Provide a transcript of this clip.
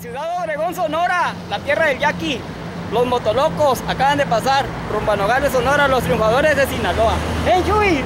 Ciudad Obregón, Sonora, la tierra del yaqui, los motolocos acaban de pasar rumbo a Nogales, Sonora, los triunfadores de Sinaloa. ¡Hey, Chuy!